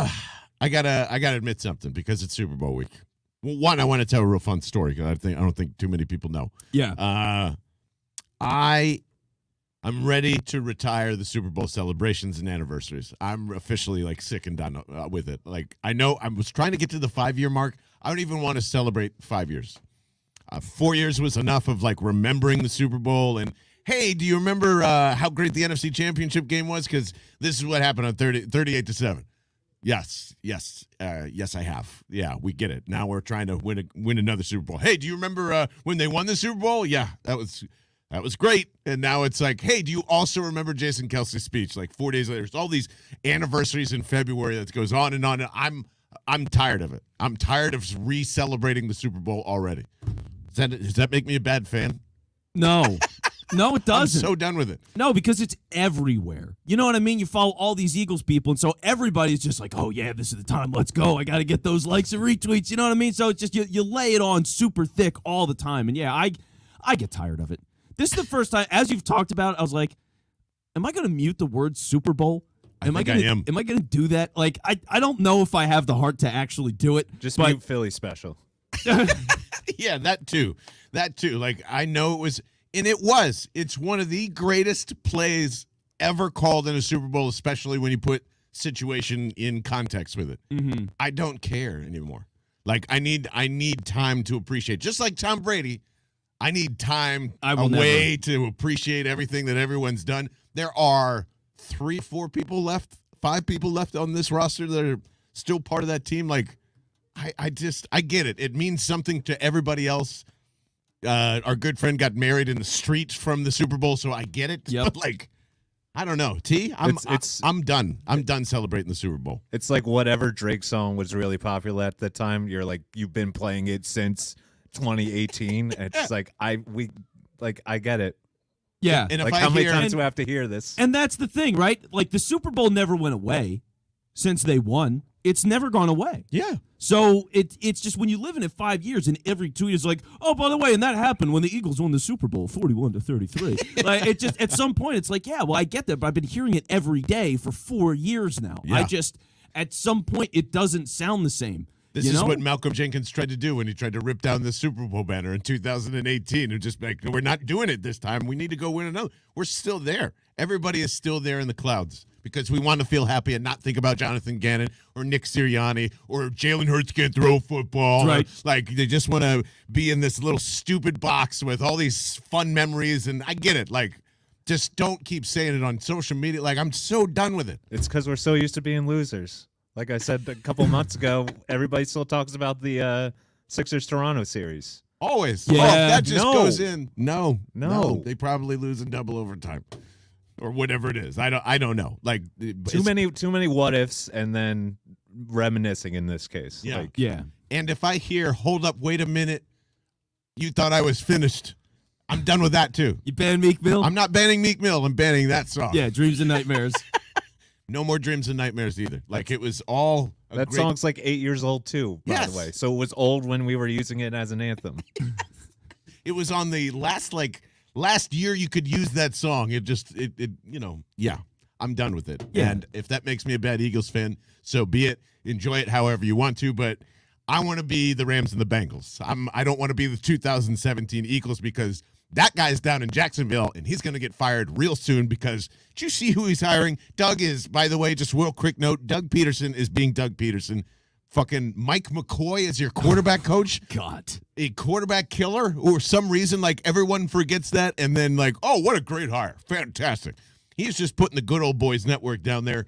I gotta I gotta admit something because it's Super Bowl week. Well, one, I want to tell a real fun story because I think I don't think too many people know. Yeah. Uh, I I'm ready to retire the Super Bowl celebrations and anniversaries. I'm officially like sick and done uh, with it. Like I know I was trying to get to the five year mark. I don't even want to celebrate five years. Uh, four years was enough of like remembering the Super Bowl and hey, do you remember uh, how great the NFC Championship game was? Because this is what happened on 30, 38 to seven. Yes, yes, uh, yes, I have. Yeah, we get it. Now we're trying to win a, win another Super Bowl. Hey, do you remember uh, when they won the Super Bowl? Yeah, that was that was great. And now it's like, hey, do you also remember Jason Kelce's speech? Like four days later, it's all these anniversaries in February that goes on and on. And I'm I'm tired of it. I'm tired of re-celebrating the Super Bowl already. Does that does that make me a bad fan? No. No, it I'm doesn't. so done with it. No, because it's everywhere. You know what I mean? You follow all these Eagles people, and so everybody's just like, "Oh yeah, this is the time. Let's go. I got to get those likes and retweets." You know what I mean? So it's just you, you lay it on super thick all the time, and yeah, I I get tired of it. This is the first time, as you've talked about, I was like, "Am I going to mute the word Super Bowl?" I Am think I gonna, am. Am I going to do that? Like, I I don't know if I have the heart to actually do it. Just but mute Philly special. yeah, that too. That too. Like I know it was and it was. It's one of the greatest plays ever called in a Super Bowl, especially when you put situation in context with it. Mhm. I don't care anymore. Like I need I need time to appreciate. Just like Tom Brady, I need time I away to appreciate everything that everyone's done. There are three, four people left, five people left on this roster that are still part of that team. Like I, I just I get it. It means something to everybody else. Uh, our good friend got married in the street from the Super Bowl, so I get it. Yep. But like, I don't know. T, I'm It's- it's- I, am done. I'm done celebrating the Super Bowl. It's like whatever Drake song was really popular at the time. You're like you've been playing it since 2018. It's like I we like I get it. yeah, And if like I how many hear, times do I have to hear this? And that's the thing, right? Like the Super Bowl never went away since they won. It's never gone away. yeah, So it it's just when you live in it five years and every tweet is like, oh, by the way, and that happened when the Eagles won the Super Bowl, forty-one to thirty-three. like it just at some point it's like, yeah, well, I get that, but I've been hearing it every day for four years now. I just at some point it doesn't sound the same. this you is know? what Malcolm Jenkins tried to do when he tried to rip down the Super Bowl banner in 2018, and just like, we're not doing it this time. We need to go win another. We're still there. Everybody is still there in the clouds because we want to feel happy and not think about Jonathan Gannon or Nick Sirianni or Jalen Hurts can't throw football. Right. Like they just want to be in this little stupid box with all these fun memories, and I get it. Like, just don't keep saying it on social media. Like, I'm so done with it. It's because we're so used to being losers. Like I said a couple months ago, everybody still talks about the uh, Sixers Toronto series. Always. Yeah. Oh, that just No. goes in. No, No. They probably lose in double overtime. Or whatever it is. I don't I don't know. Like Too many too many what ifs and then reminiscing in this case. Yeah. Like Yeah. And if I hear, hold up, wait a minute, you thought I was finished. I'm done with that too. You ban Meek Mill? I'm not banning Meek Mill. I'm banning that song. yeah, dreams and nightmares. No more dreams and nightmares either. Like it was all a that great- song's like eight years old too, by Yes. the way. So it was old when we were using it as an anthem. It was on the last like last year you could use that song. It just it, it you know, yeah. I'm done with it. Yeah. And if that makes me a bad Eagles fan, so be it. Enjoy it however you want to, but I want to be the Rams and the Bengals. I'm I don't want to be the 2017 Eagles because that guy's down in Jacksonville and he's going to get fired real soon because do you see who he's hiring? Doug is, by the way, just real quick note, Doug Pederson is being Doug Pederson. Fucking Mike McCoy is your quarterback oh coach? God. a quarterback killer? Or some reason like everyone forgets that and then like oh what a great hire. Fantastic. He's just putting the good old boys network down there